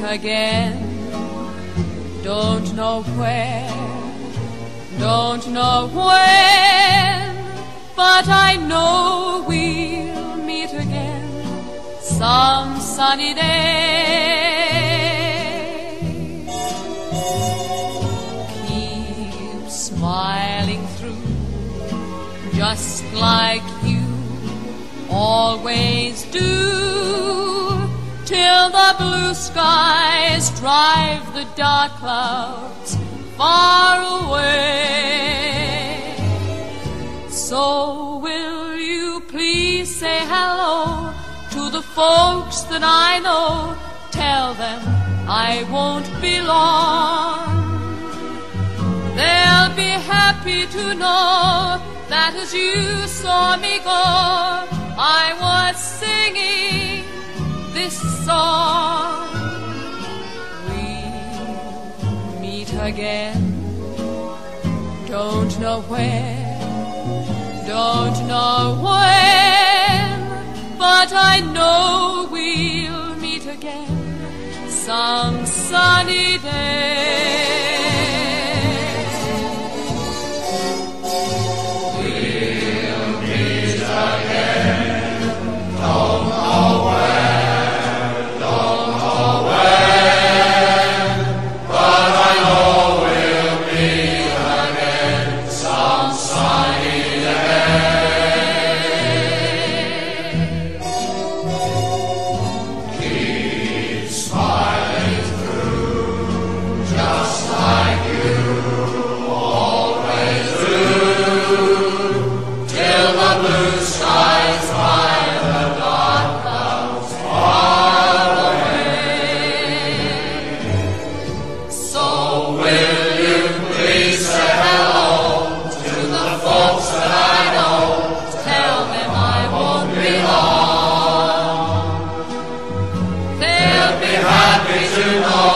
again. Don't know where, don't know when, but I know we'll meet again some sunny day. Keep smiling through, just like you always do, blue skies drive the dark clouds far away. So will you please say hello to the folks that I know? Tell them I won't be long. They'll be happy to know that as you saw me go, again. Don't know where, don't know when, but I know we'll meet again some sunny day. be happy, to know.